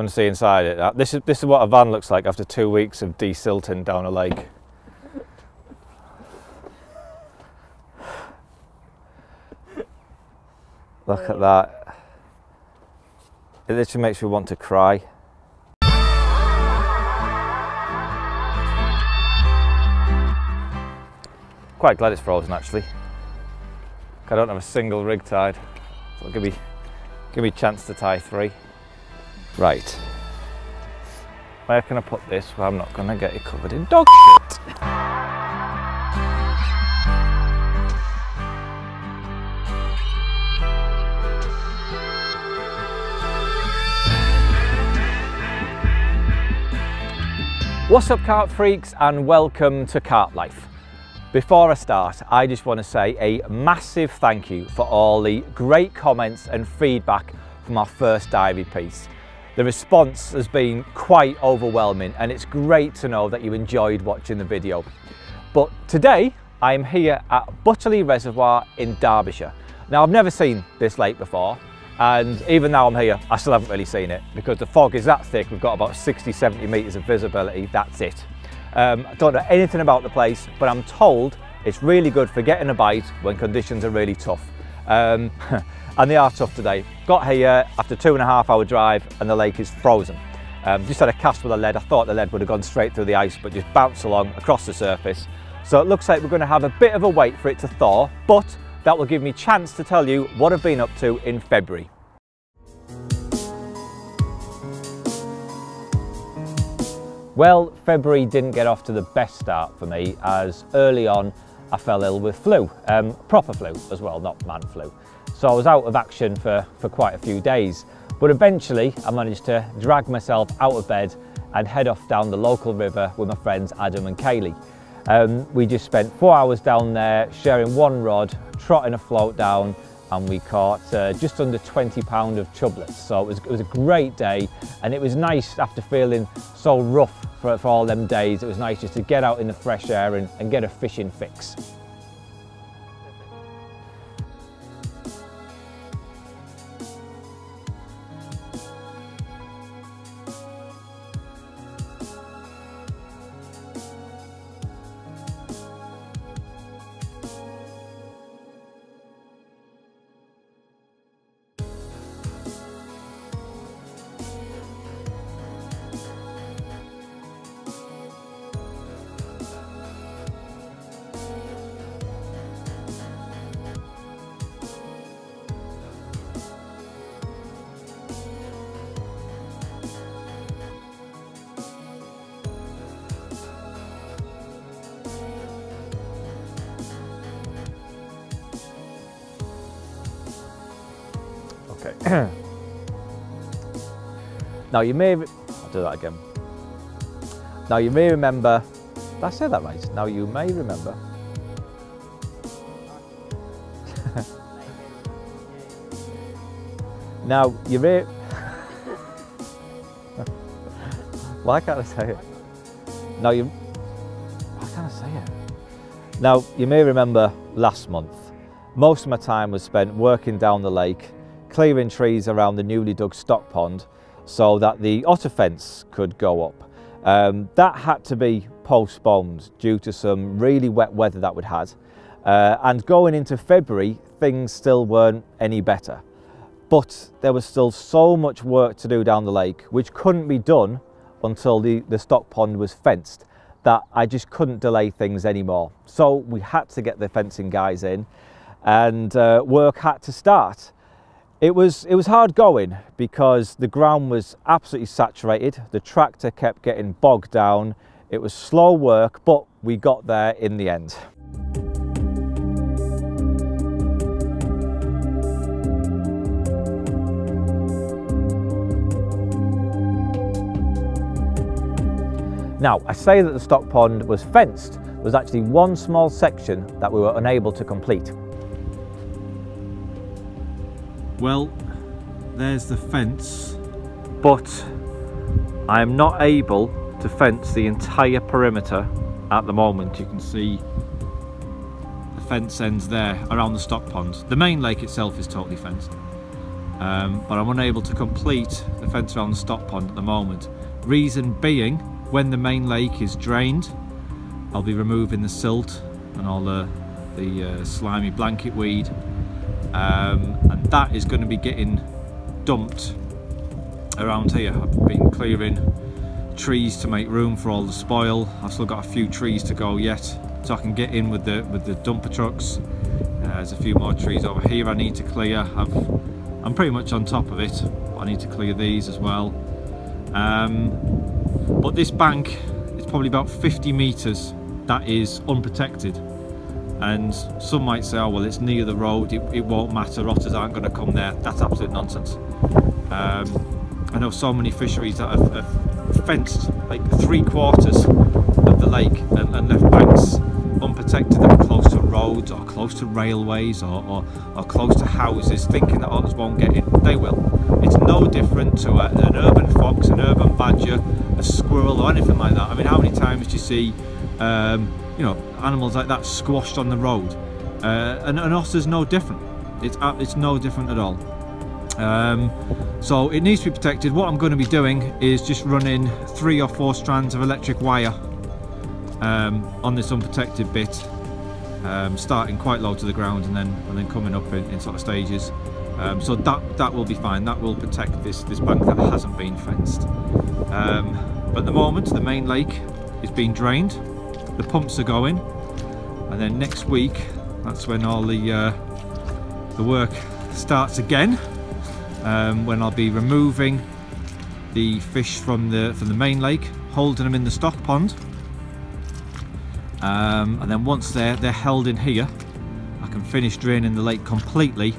want to see inside it? Uh, This is, this is what a van looks like after two weeks of desilting down a lake. Look at that. It literally makes me want to cry. Quite glad it's frozen actually. I don't have a single rig tied. So give me, give me a chance to tie three. Right. Where can I put this where I'm not going to get it covered in dog shit? What's up carp freaks and welcome to Carp Life. Before I start, I just want to say a massive thank you for all the great comments and feedback from our first diary piece. The response has been quite overwhelming and it's great to know that you enjoyed watching the video. But today I am here at Butterley Reservoir in Derbyshire. Now I've never seen this lake before and even now I'm here I still haven't really seen it because the fog is that thick we've got about 60 70 metres of visibility that's it. Um, I don't know anything about the place but I'm told it's really good for getting a bite when conditions are really tough. Um, and they are tough today. Got here after two and a half hour drive and the lake is frozen. Um, just had a cast with the lead. I thought the lead would have gone straight through the ice but just bounced along across the surface. So it looks like we're going to have a bit of a wait for it to thaw but that will give me chance to tell you what I've been up to in February. Well, February didn't get off to the best start for me as early on I fell ill with flu, um, proper flu as well, not man flu. So I was out of action for, for quite a few days. But eventually I managed to drag myself out of bed and head off down the local river with my friends Adam and Kaylee. Um, we just spent four hours down there sharing one rod, trotting a float down and we caught uh, just under 20 pound of chublets. So it was, it was a great day and it was nice after feeling so rough for, for all them days. It was nice just to get out in the fresh air and, and get a fishing fix. Now you may, I'll do that again. Now you may remember, did I say that right? Now you may remember. now you may, why can't I say it? Now you, why can't I say it? Now you may remember last month, most of my time was spent working down the lake clearing trees around the newly dug stock pond so that the otter fence could go up. Um, that had to be postponed due to some really wet weather that we'd had. Uh, and going into February, things still weren't any better. But there was still so much work to do down the lake, which couldn't be done until the, the stock pond was fenced, that I just couldn't delay things anymore. So we had to get the fencing guys in and uh, work had to start. It was, it was hard going because the ground was absolutely saturated. The tractor kept getting bogged down. It was slow work, but we got there in the end. Now, I say that the stock pond was fenced. There was actually one small section that we were unable to complete. Well, there's the fence, but I am not able to fence the entire perimeter at the moment. You can see the fence ends there around the stock pond. The main lake itself is totally fenced. um, but I'm unable to complete the fence around the stock pond at the moment. Reason being, when the main lake is drained, I'll be removing the silt and all the, the uh, slimy blanket weed um, and that is going to be getting dumped around here. I've been clearing trees to make room for all the spoil. I've still got a few trees to go yet so I can get in with the with the dumper trucks. Uh, there's a few more trees over here I need to clear. I've, I'm pretty much on top of it. I need to clear these as well. Um, but this bank is probably about 50 metres that is unprotected and some might say oh well it's near the road it, it won't matter otters aren't going to come there. That's absolute nonsense. Um, I know so many fisheries that have, have fenced like three quarters of the lake and, and left banks unprotected are close to roads or close to railways or, or, or, close to houses thinking that otters won't get in. They will. It's no different to a, an urban fox an urban badger a squirrel or anything like that. I mean how many times do you see um, you know animals like that squashed on the road. Uh, and an otter's no different. It's it's no different at all. Um, so it needs to be protected. What I'm going to be doing is just running three or four strands of electric wire um, on this unprotected bit um, starting quite low to the ground and then and then coming up in, in sort of stages. Um, so that that will be fine. That will protect this this bank that hasn't been fenced. Um, but at the moment the main lake is being drained the pumps are going. And then next week that's when all the uh, the work starts again um, when I'll be removing the fish from the from the main lake holding them in the stock pond. Um, and then once they're they're held in here I can finish draining the lake completely.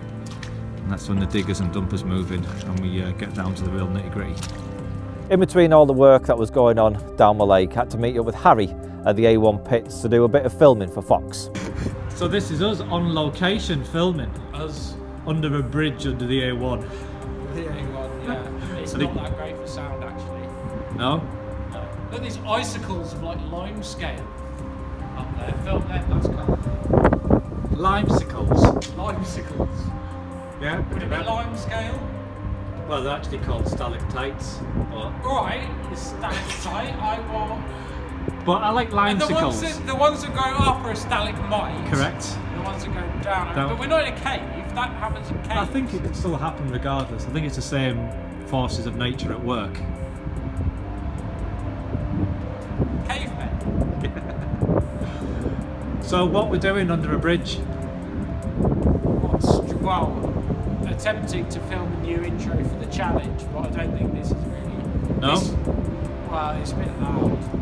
And that's when the diggers and dumpers move in and we uh, get down to the real nitty gritty. In between all the work that was going on down the lake, I had to meet up with Harry at the A1 pits to do a bit of filming for Fox. So this is us on location filming. Us under a bridge under the A1. The A1, yeah. It's not that great for sound actually. No? No. Look at these icicles of like lime scale up there. Film them, that's cool. Limesicles? Limesicles. Yeah. Would it be lime scale? Well, they're actually called stalactites. But... Right, stalactite, I want but I like limesicles. The ones, that, the ones that go up are a stalagmite. Correct. The ones that go down. down. But we're not in a cave. That happens in caves. I think it can still happen regardless. I think it's the same forces of nature at work. Cavemen. so what we're doing under a bridge? What's, well, attempting to film a new intro for the challenge, but I don't think this is really. No. This, well, it's a bit loud. That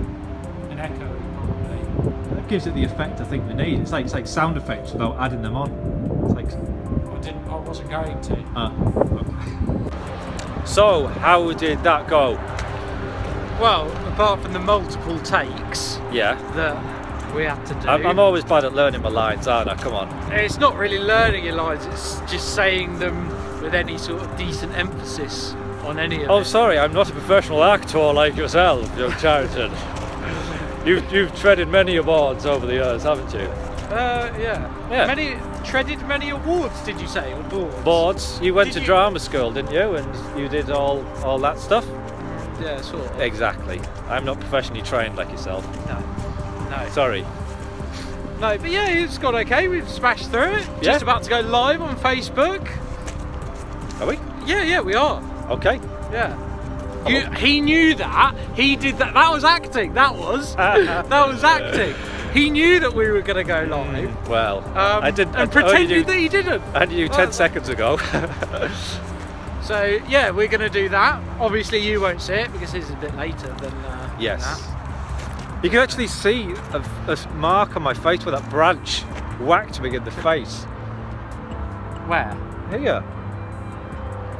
gives it the effect I think we need. It's like it's like sound effects without adding them on. It's like I didn't I wasn't going to. Uh, so how did that go? Well, apart from the multiple takes yeah. that we had to do. I'm, I'm always bad at learning my lines, aren't I? Come on. It's not really learning your lines, it's just saying them with any sort of decent emphasis on any of Oh, it. sorry, I'm not a professional actor like yourself, young Charrington. You've, you've treaded many awards over the years, haven't you? Uh, yeah. yeah. Many treaded many awards, did you say, or boards? Boards. You went did to you... drama school, didn't you? And you did all all that stuff. Yeah, sort of. Exactly. I'm not professionally trained like yourself. No. No. Sorry. No, but yeah, it's gone okay. We've smashed through it. Yeah. Just about to go live on Facebook. Are we? Yeah, yeah, we are. Okay. Yeah. You, he knew that. He did that. That was acting. That was. that was acting. He knew that we were going to go live. Well, um, I did. And I pretended that he didn't. I knew ten well, seconds ago. so yeah, we're going to do that. Obviously, you won't see it because it's a bit later than. Uh, yes. Than you can actually see a, a mark on my face where that branch whacked me in the face. Where? Here.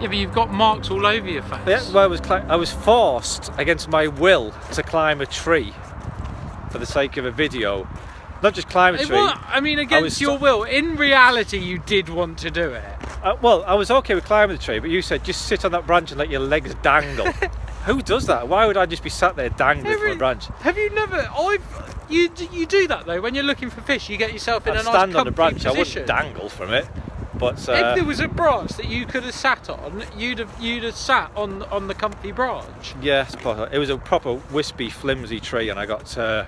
Yeah, but you've got marks all over your face. Yeah, well, I was I was forced against my will to climb a tree for the sake of a video. Not just climb a tree. I mean, against I your will. In reality, you did want to do it. Uh, well, I was okay with climbing the tree, but you said just sit on that branch and let your legs dangle. Who does that? Why would I just be sat there dangling from a branch? Have you never? I've. You you do that though when you're looking for fish. You get yourself in I'd a nice stand on a branch. Position. I wouldn't dangle from it. But uh, if there was a branch that you could have sat on, you'd have you'd have sat on on the comfy branch. yes, but it was a proper wispy, flimsy tree, and I got uh,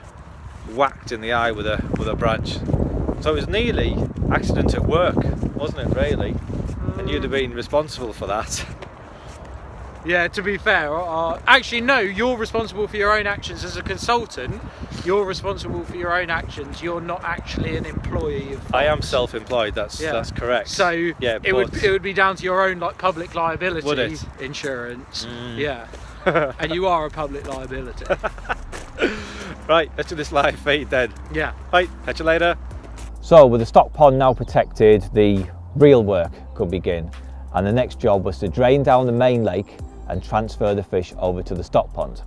whacked in the eye with a with a branch. So it was nearly accident at work, wasn't it? Really, and you'd have been responsible for that. Yeah, to be fair, uh, actually no, you're responsible for your own actions as a consultant. You're responsible for your own actions. You're not actually an employee of. I am self-employed. That's Yeah. that's correct. So yeah, it would it would be down to your own like public liability Would it? insurance. Mm. Yeah, and you are a public liability. right. Let's do this live feed then. yeah. Right. Catch you later. So with the stock pond now protected, the real work could begin. And the next job was to drain down the main lake and transfer the fish over to the stock pond.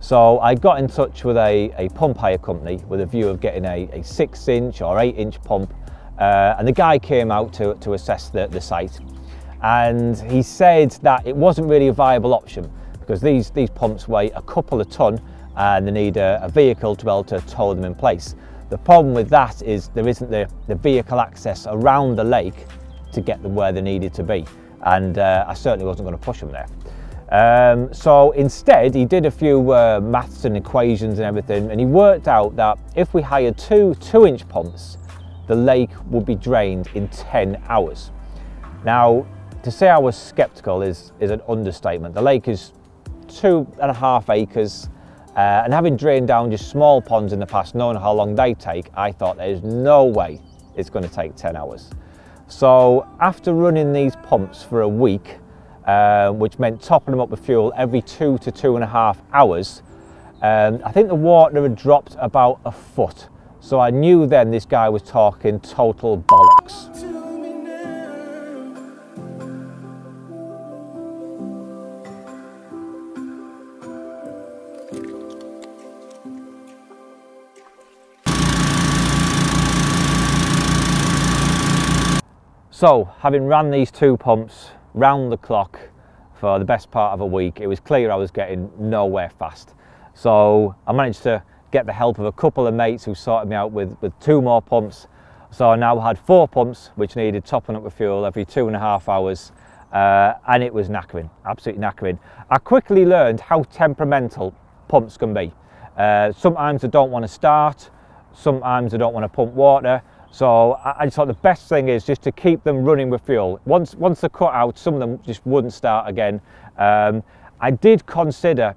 So I got in touch with a, a pump hire company with a view of getting a, a six inch or eight inch pump. Uh, and the guy came out to, to assess the, the site. And he said that it wasn't really a viable option because these, these pumps weigh a couple of ton and they need a, a vehicle to be able to tow them in place. The problem with that is there isn't the, the vehicle access around the lake to get them where they needed to be. And uh, I certainly wasn't going to push them there. Um, so instead, he did a few uh, maths and equations and everything, and he worked out that if we hired two two inch pumps, the lake would be drained in 10 hours. Now, to say I was skeptical is, is an understatement. The lake is two and a half acres, uh, and having drained down just small ponds in the past, knowing how long they take, I thought there's no way it's going to take 10 hours. So after running these pumps for a week, uh, which meant topping them up with fuel every two to two and a half hours, um, I think the water had dropped about a foot. So I knew then this guy was talking total bollocks. So, having ran these two pumps round the clock for the best part of a week, it was clear I was getting nowhere fast. So, I managed to get the help of a couple of mates who sorted me out with, with two more pumps. So, I now had four pumps which needed topping up with fuel every two and a half hours, uh, and it was knackering, absolutely knackering. I quickly learned how temperamental pumps can be. Uh, sometimes they don't want to start, sometimes they don't want to pump water. So I, just thought the best thing is just to keep them running with fuel. Once once they're cut out, some of them just wouldn't start again. Um, I did consider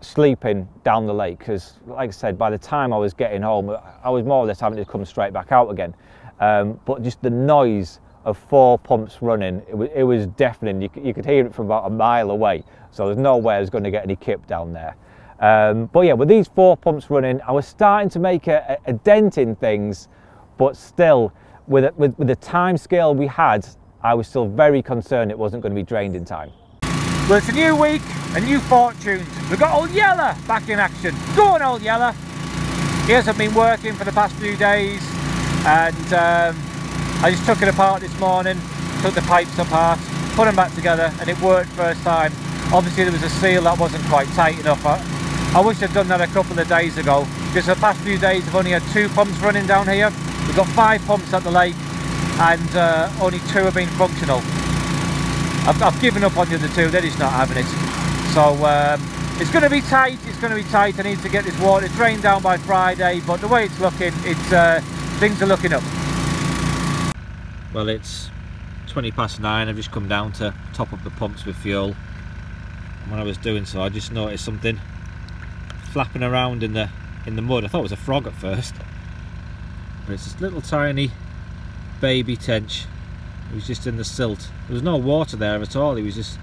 sleeping down the lake because, like I said, by the time I was getting home, I was more or less having to come straight back out again. Um, but just the noise of four pumps running, it was, it was deafening. You, you could hear it from about a mile away. So there's no way I was going to get any kip down there. Um, but yeah, with these four pumps running, I was starting to make a, a dent in things, but still, with, it- with, with the time scale we had, I was still very concerned it wasn't going to be drained in time. Well, it's a new week, a new fortunes. We've got Old Yeller back in action. Go on, Old Yeller. He hasn't been working for the past few days, and um, I just took it apart this morning, took the pipes apart, put them back together, and it worked first time. Obviously, there was a seal that wasn't quite tight enough. I, I wish I'd done that a couple of days ago, because the past few days I've only had two pumps running down here. We've got five pumps at the lake, and uh, only two have been functional. I've, I've given up on the other two, they're just not having it. So um, it's going to be tight, it's going to be tight. I need to get this water drained down by Friday, but the way it's looking, it's uh, things are looking up. Well, it's 20 past nine. I've just come down to top up the pumps with fuel. And when I was doing so, I just noticed something flapping around in the in the mud. I thought it was a frog at first, but it's this little tiny baby tench. He was just in the silt. There was no water there at all. He was just,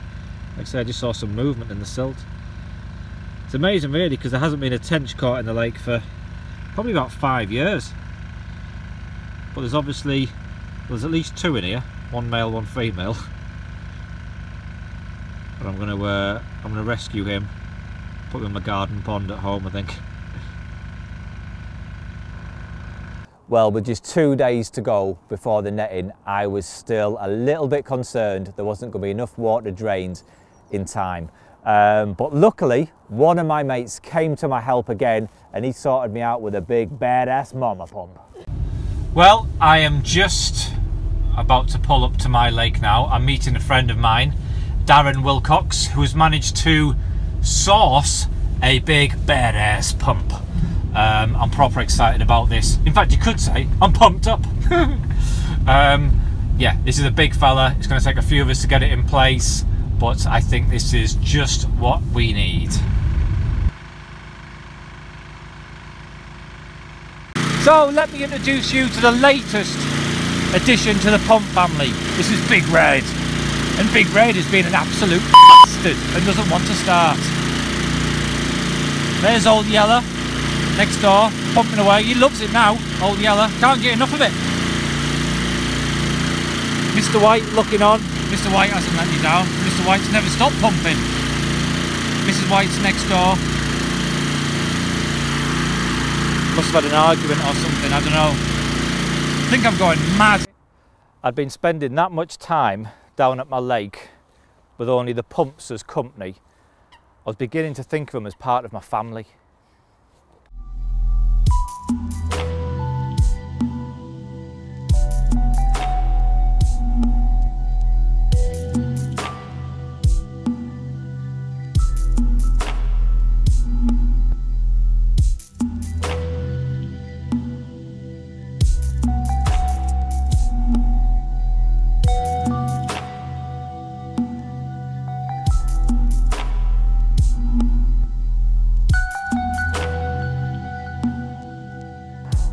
like I said, I just saw some movement in the silt. It's amazing, really, because there hasn't been a tench caught in the lake for probably about five years. But there's obviously there's at least two in here, one male, one female. But I'm gonna uh, I'm gonna rescue him, put him in my garden pond at home, I think. Well, with just two days to go before the netting, I was still a little bit concerned there wasn't going to be enough water drained in time. Um, but luckily, one of my mates came to my help again and he sorted me out with a big badass mama pump. Well, I am just about to pull up to my lake now. I'm meeting a friend of mine, Darren Wilcox, who has managed to source a big badass pump. Um, I'm proper excited about this. In fact, you could say I'm pumped up. um, yeah, this is a big fella. It's going to take a few of us to get it in place, but I think this is just what we need. So let me introduce you to the latest addition to the pump family. This is Big Red. And Big Red has been an absolute bastard and doesn't want to start. There's Old Yeller next door, pumping away. He loves it now, Old Yeller. Can't get enough of it. Mr. White looking on. Mr. White hasn't let me down. Mr. White's never stopped pumping. Mrs. White's next door. Must have had an argument or something, I don't know. I think I'm going mad. I'd been spending that much time down at my lake with only the pumps as company. I was beginning to think of them as part of my family.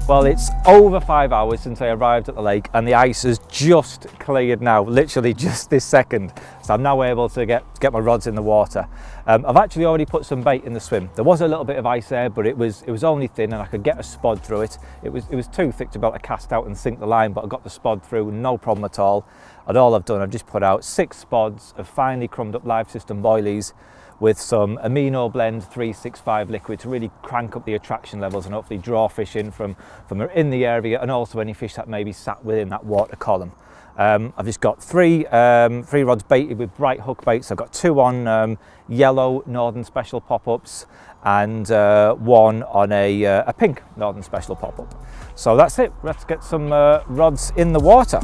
Well, it's over five hours since I arrived at the lake and the ice has just cleared now, literally just this second. So I'm now able to get, get my rods in the water. Um, I've actually already put some bait in the swim. There was a little bit of ice there, but it was, it was only thin and I could get a spod through it. It was, it was too thick to be able to cast out and sink the line, but I got the spod through, no problem at all. And all I've done, I've just put out six spods of finely crumbed up live system boilies with some amino blend 365 liquid to really crank up the attraction levels and hopefully draw fish in from, from in the area and also any fish that maybe sat within that water column. Um, I've just got three, um, three rods baited with bright hook baits. I've got two on um, yellow Northern Special pop-ups and uh, one on a, uh, a pink Northern Special pop-up. So that's it, let's get some uh, rods in the water.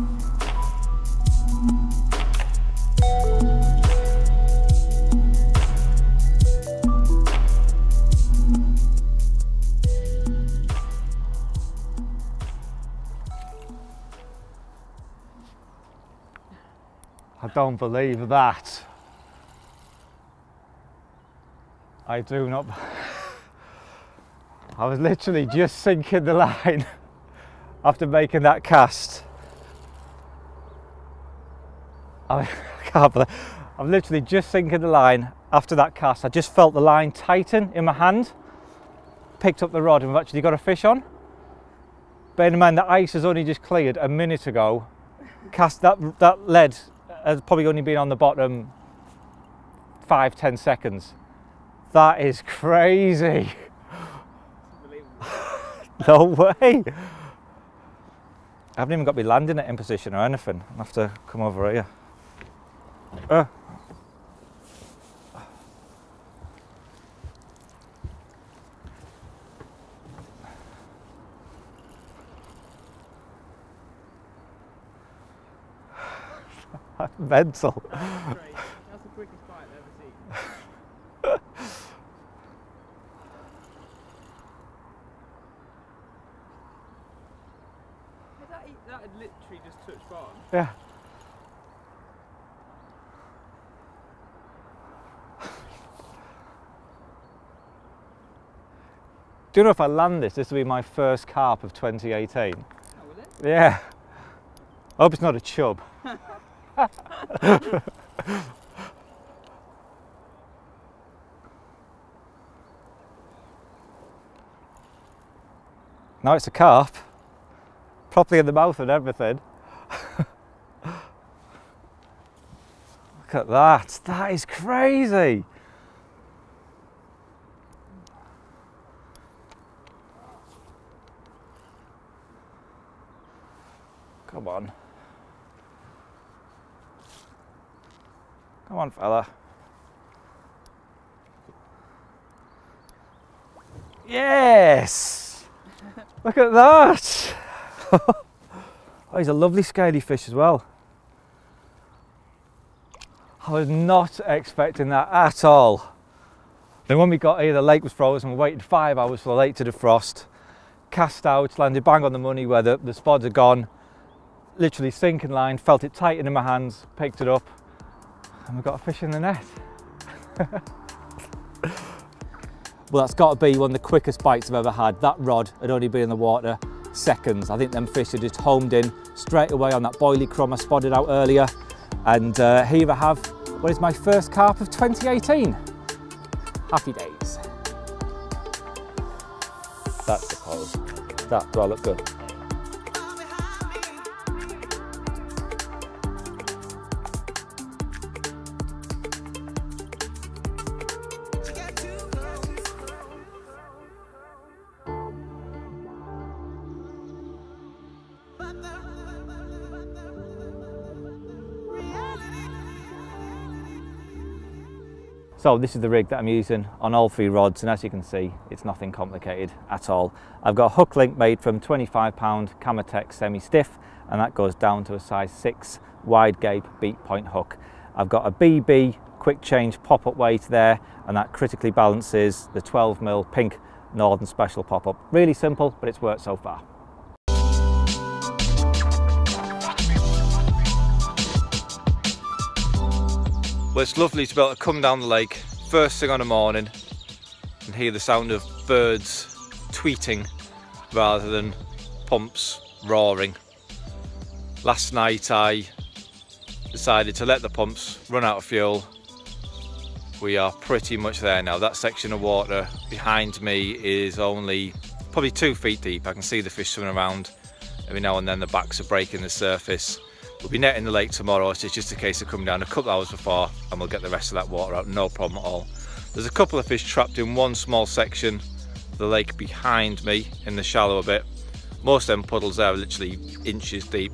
I don't believe that. I do not. I was literally just sinking the line after making that cast. I can't believe I'm literally just sinking the line after that cast. I just felt the line tighten in my hand, picked up the rod and we've actually got a fish on. Bearing in mind the ice has only just cleared a minute ago. Cast that, that lead has probably only been on the bottom five, ten seconds. That is crazy. no way. I haven't even got my landing it in position or anything. I have to come over here. Uh. mental. That's the quickest bite I've ever seen. that, had literally just touched bottom. Yeah. Do you know if I land this, this will be my first carp of 2018. Oh? Yeah. I hope it's not a chub. now it's a carp, properly in the mouth and everything. Look at that, that is crazy. Come on. Come on, fella. Yes! Look at that! Oh, he's a lovely scaly fish as well. I was not expecting that at all. Then when we got here, the lake was frozen. We waited five hours for the lake to defrost. Cast out, landed bang on the money where the, the spods are gone. Literally sinking line, felt it tighten in my hands, picked it up, and we got a fish in the net. well, that's got to be one of the quickest bites I've ever had. That rod had only been in the water seconds. I think them fish had just homed in straight away on that boilie crumb I spotted out earlier. And uh, here I have what is my first carp of 2018. Happy days. That's the pose. That do I look good? So this is the rig that I'm using on all three rods and as you can see it's nothing complicated at all. I've got a hook link made from 25 pound Camatech semi-stiff and that goes down to a size 6 wide gape beak point hook. I've got a BB quick change pop-up weight there and that critically balances the 12mm pink Northern Special pop-up. Really simple but it's worked so far. Well, it's lovely to be able to come down the lake first thing on the morning and hear the sound of birds tweeting rather than pumps roaring. Last night I decided to let the pumps run out of fuel. We are pretty much there now. That section of water behind me is only probably two feet deep. I can see the fish swimming around. Every now and then the backs are breaking the surface. We'll be netting the lake tomorrow, so it's just a case of coming down a couple hours before and we'll get the rest of that water out, no problem at all. There's a couple of fish trapped in one small section of the lake behind me in the shallower bit. Most of them puddles there are literally inches deep,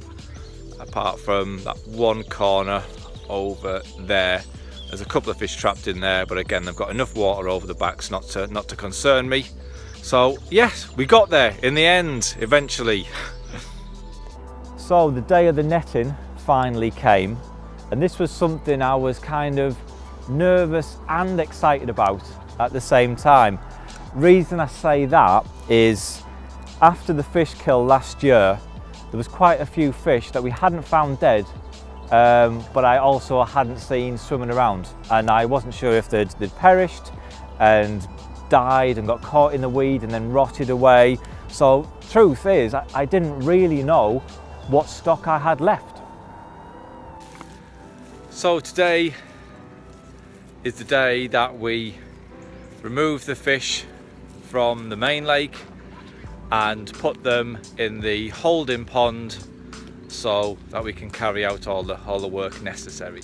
apart from that one corner over there. There's a couple of fish trapped in there, but again, they've got enough water over the backs not to, not to concern me. So yes, we got there in the end, eventually. So the day of the netting finally came and this was something I was kind of nervous and excited about at the same time. Reason I say that is after the fish kill last year there was quite a few fish that we hadn't found dead um, but I also hadn't seen swimming around and I wasn't sure if they'd, they'd perished and died and got caught in the weed and then rotted away. So truth is I, I didn't really know what stock I had left. So today is the day that we remove the fish from the main lake and put them in the holding pond so that we can carry out all the all the work necessary.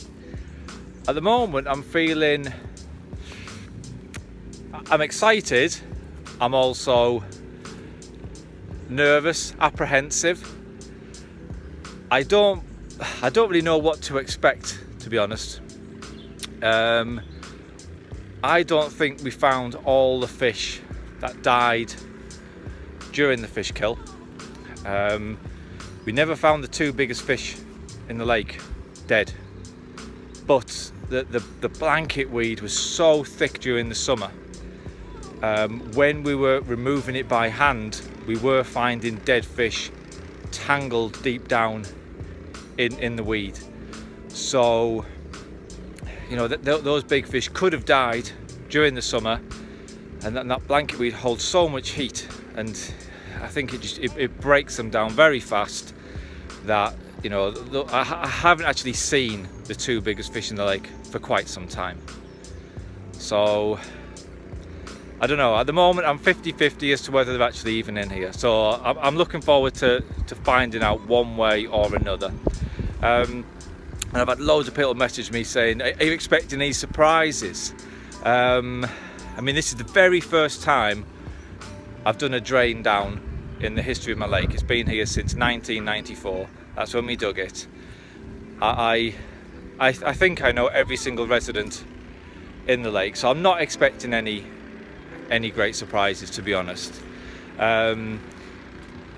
At the moment I'm feeling I'm excited I'm also nervous apprehensive I don't I don't really know what to expect to be honest. Um, I don't think we found all the fish that died during the fish kill. Um, we never found the two biggest fish in the lake dead. But the, the, the blanket weed was so thick during the summer. Um, when we were removing it by hand, we were finding dead fish tangled deep down in, in the weed. So, you know, th th those big fish could have died during the summer and that, that blanket weed holds so much heat and I think it just it, it breaks them down very fast that you know I, I haven't actually seen the two biggest fish in the lake for quite some time so I don't know at the moment I'm 50-50 as to whether they're actually even in here so I'm, looking forward to, to finding out one way or another um, and I've had loads of people message me saying, are you expecting any surprises? Um, I mean, this is the very first time I've done a drain down in the history of my lake. It's been here since 1994. That's when we dug it. I, I, I think I know every single resident in the lake, so I'm not expecting any any great surprises, to be honest. Um,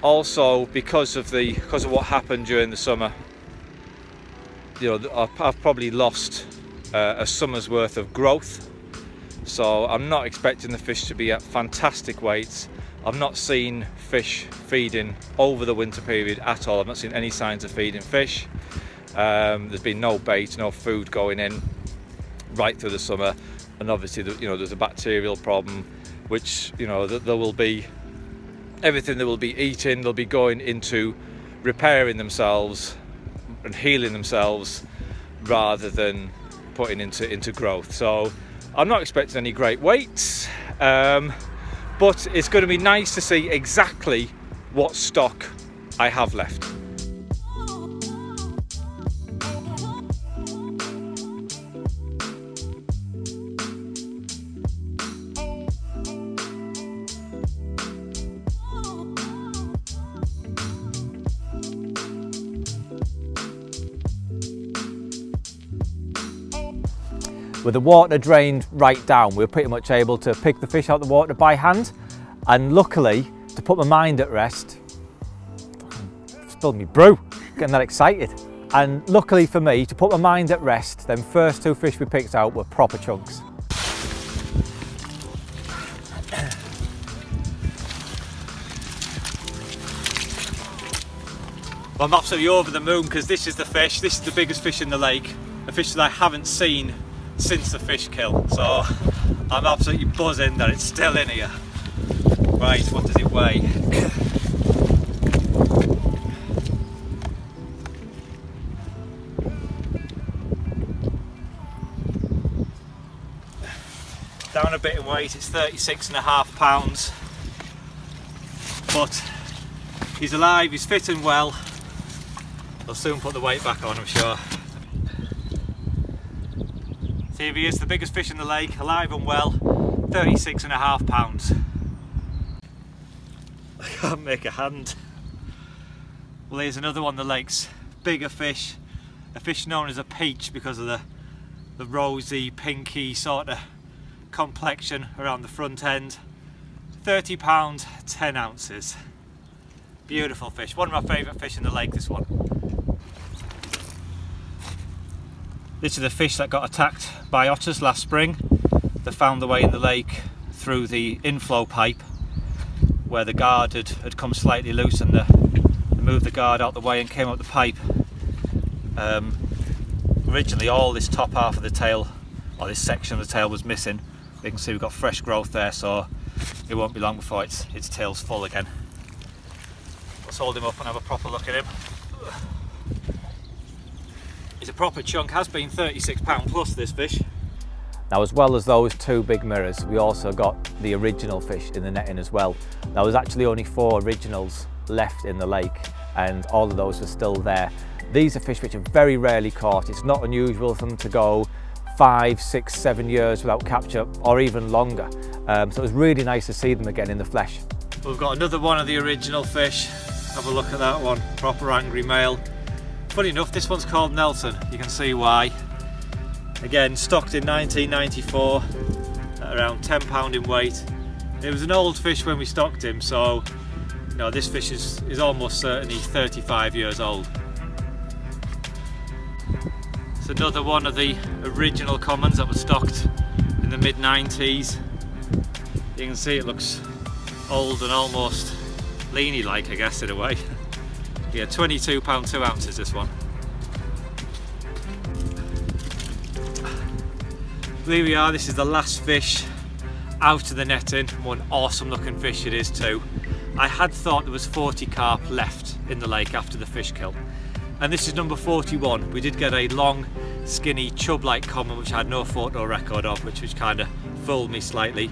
also because of the because of what happened during the summer you know I've, probably lost uh, a summer's worth of growth. So I'm not expecting the fish to be at fantastic weights. I've not seen fish feeding over the winter period at all. I've not seen any signs of feeding fish. Um, there's been no bait no food going in right through the summer. And obviously the, you know there's a bacterial problem which you know there will be everything they will be eating they'll be going into repairing themselves and healing themselves rather than putting into into growth so I'm not expecting any great weights um, but it's going to be nice to see exactly what stock I have left. With the water drained right down, we were pretty much able to pick the fish out of the water by hand. And luckily, to put my mind at rest, spilled me brew, getting that excited. And luckily for me, to put my mind at rest, them first two fish we picked out were proper chunks. I'm absolutely over the moon because this is the fish, this is the biggest fish in the lake, a fish that I haven't seen since the fish kill. So I'm absolutely buzzing that it's still in here. Right, what does it weigh? Down a bit in weight, it's 36 and a half pounds. But he's alive, he's fit and well. I'll soon put the weight back on, I'm sure. If he is the biggest fish in the lake, alive and well, 36 and a half pounds. I can't make a hand. Well here's another one the lake's bigger fish, a fish known as a peach because of the, the rosy, pinky sort of complexion around the front end. 30 pound, 10 ounces. Beautiful fish, one of my favourite fish in the lake this one. This is a fish that got attacked by otters last spring. They found their way in the lake through the inflow pipe where the guard had, had come slightly loose and they, they moved the guard out the way and came up the pipe. Um, originally all this top half of the tail or this section of the tail was missing. You can see we've got fresh growth there so it won't be long before its, its tail's full again. Let's hold him up and have a proper look at him. He's a proper chunk, has been £36 plus this fish. Now as well as those two big mirrors, we also got the original fish in the netting as well. Now there's actually only four originals left in the lake and all of those are still there. These are fish which are very rarely caught. It's not unusual for them to go five, six, seven years without capture or even longer. Um, so it was really nice to see them again in the flesh. We've got another one of the original fish. Have a look at that one, proper angry male. Funny enough, this one's called Nelson. You can see why. Again, stocked in 1994, around 10 pound in weight. It was an old fish when we stocked him, so you know, this fish is, is almost certainly 35 years old. It's another one of the original commons that was stocked in the mid 90s. You can see it looks old and almost leany like I guess in a way. Yeah, £22 2 ounces this one. Here we are, this is the last fish out of the netting. What an awesome looking fish it is too. I had thought there was 40 carp left in the lake after the fish kill. And this is number 41. We did get a long, skinny, chub-like common which I had no photo record of, which was kind of fooled me slightly.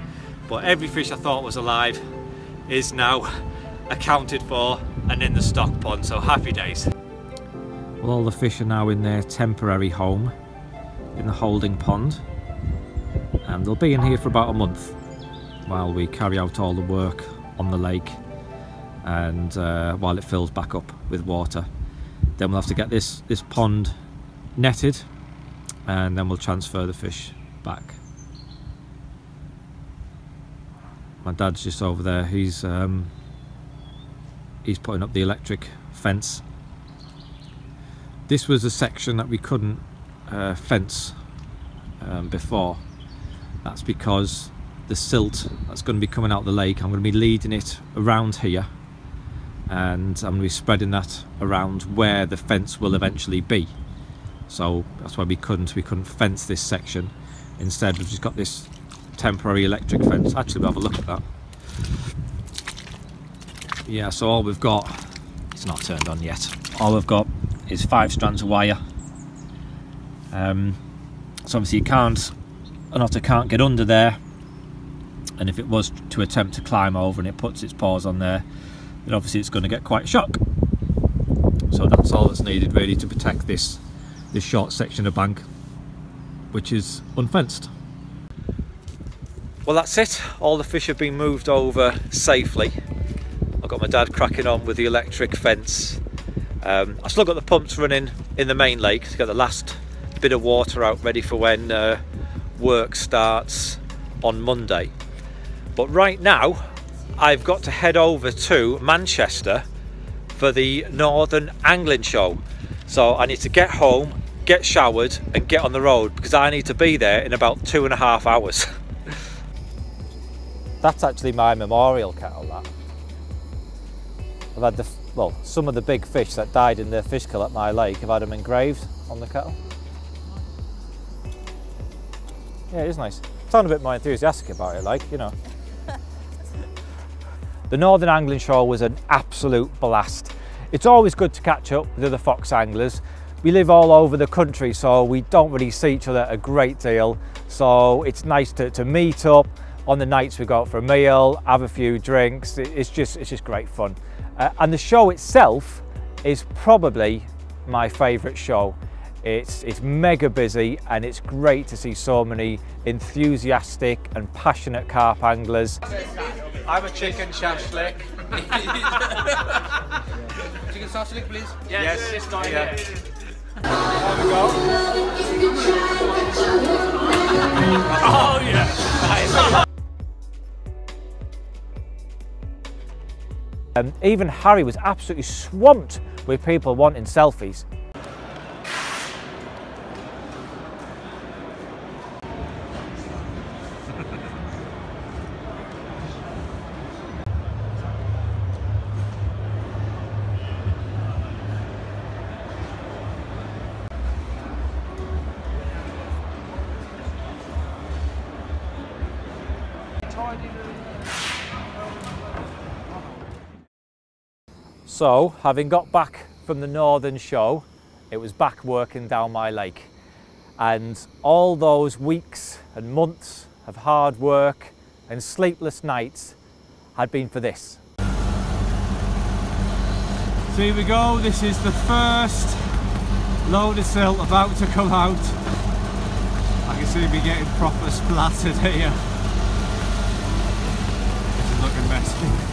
But every fish I thought was alive is now accounted for and in the stock pond, so happy days. Well, all the fish are now in their temporary home in the holding pond, and they'll be in here for about a month while we carry out all the work on the lake and uh, while it fills back up with water. Then we'll have to get this, this pond netted and then we'll transfer the fish back. My dad's just over there, he's um, he's putting up the electric fence. This was a section that we couldn't uh, fence um, before. That's because the silt that's going to be coming out the lake, I'm going to be leading it around here and I'm going to be spreading that around where the fence will eventually be. So that's why we couldn't, we couldn't fence this section. Instead we've just got this temporary electric fence. Actually we'll have a look at that. Yeah, so all we've got, it's not turned on yet, all we've got is five strands of wire. Um, so obviously you can't, an otter can't get under there and if it was to attempt to climb over and it puts its paws on there then obviously it's going to get quite a shock. So that's all that's needed really to protect this, this short section of bank which is unfenced. Well, that's it. All the fish have been moved over safely. Got my dad cracking on with the electric fence. Um, I've still got the pumps running in the main lake to get the last bit of water out ready for when uh, work starts on Monday. But right now, I've got to head over to Manchester for the Northern Angling Show. So I need to get home, get showered and get on the road because I need to be there in about two and a half hours. That's actually my memorial kettle, that. I've had the, well, some of the big fish that died in the fish kill at my lake, I've had them engraved on the kettle. Yeah, it is nice. Sound a bit more enthusiastic about it, like, you know. the Northern Angling Show was an absolute blast. It's always good to catch up with other Fox anglers. We live all over the country, so we don't really see each other a great deal. So it's nice to, to meet up, on the nights we go out for a meal, have a few drinks. It's just, it's just great fun. Uh, and the show itself is probably my favourite show. It's, it's mega busy and it's great to see so many enthusiastic and passionate carp anglers. I'm a chicken shashlik. Chicken sausage, please. Yes, yes, not here. Oh yeah. Um, even Harry was absolutely swamped with people wanting selfies. So, having got back from the Northern Show, it was back working down my lake. And all those weeks and months of hard work and sleepless nights had been for this. So here we go, this is the first load of silt about to come out. I can see me getting proper splattered here. This is looking messy.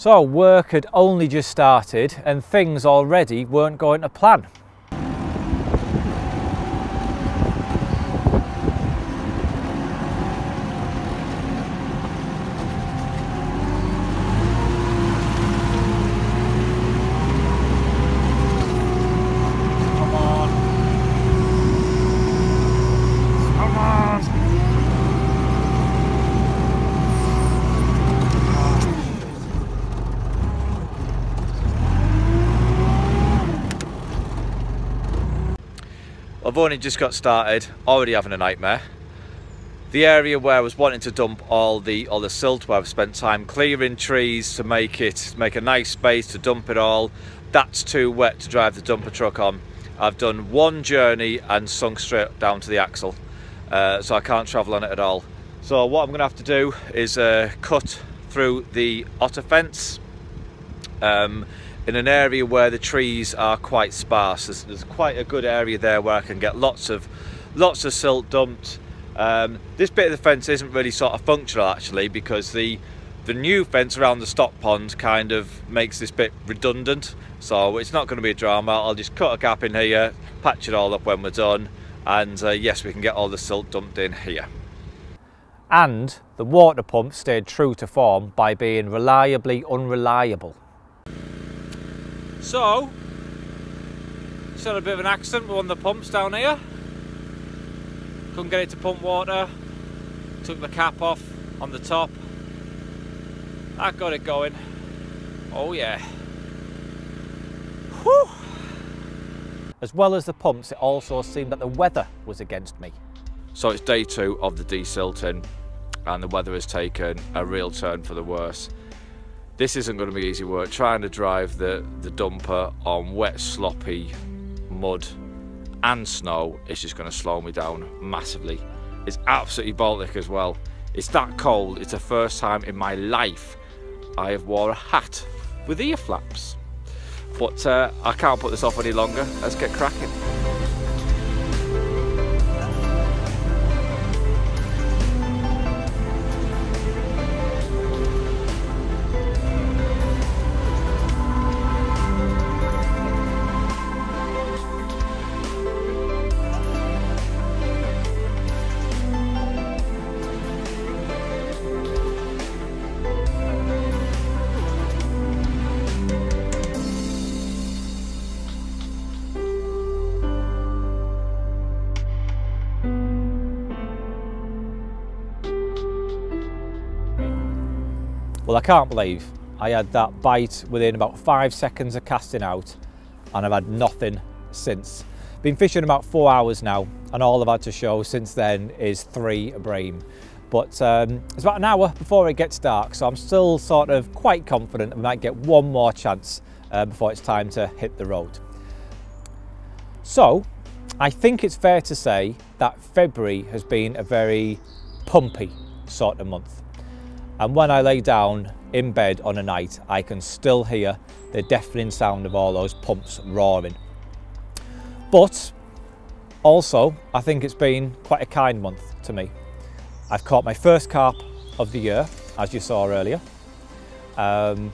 So work had only just started and things already weren't going to plan. Come on. Come on. Only just got started, already having a nightmare. The area where I was wanting to dump all the all the silt, where I've spent time clearing trees to make it make a nice space to dump it all, that's too wet to drive the dumper truck on. I've done one journey and sunk straight down to the axle, uh, so I can't travel on it at all. So what I'm going to have to do is uh, cut through the otter fence um, in an area where the trees are quite sparse. There's, there's, quite a good area there where I can get lots of lots of silt dumped. Um, this bit of the fence isn't really sort of functional actually because the the new fence around the stock pond kind of makes this bit redundant so it's not going to be a drama I'll just cut a gap in here patch it all up when we're done and uh, yes we can get all the silt dumped in here and the water pump stayed true to form by being reliably unreliable so just had a bit of an accident with one of the pumps down here couldn't get it to pump water took the cap off on the top I got it going. Oh yeah. Whew. As well as the pumps, it also seemed that the weather was against me. So it's day two of the desilting and the weather has taken a real turn for the worse. This isn't going to be easy work. Trying to drive the, the dumper on wet, sloppy mud and snow is just going to slow me down massively. It's absolutely Baltic as well. It's that cold. It's the first time in my life I have wore a hat with ear flaps. But uh, I can't put this off any longer. Let's get cracking. I can't believe I had that bite within about five seconds of casting out and I've had nothing since. Been fishing about four hours now and all I've had to show since then is three bream. But um, it's about an hour before it gets dark, so I'm still sort of quite confident we might get one more chance uh, before it's time to hit the road. So, I think it's fair to say that February has been a very pumpy sort of month. And when I lay down in bed on a night, I can still hear the deafening sound of all those pumps roaring. But also, I think it's been quite a kind month to me. I've caught my first carp of the year, as you saw earlier. Um,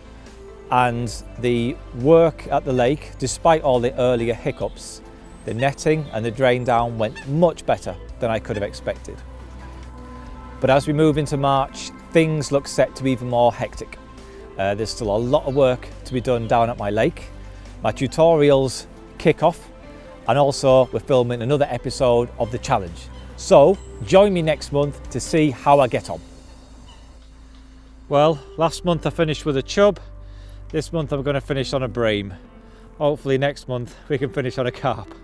and the work at the lake, despite all the earlier hiccups, the netting and the drain down went much better than I could have expected. But as we move into March, things look set to be even more hectic. Uh, there's still a lot of work to be done down at my lake. My tutorials kick off and also we're filming another episode of the challenge. So join me next month to see how I get on. Well, last month I finished with a chub. This month I'm going to finish on a bream. Hopefully next month we can finish on a carp.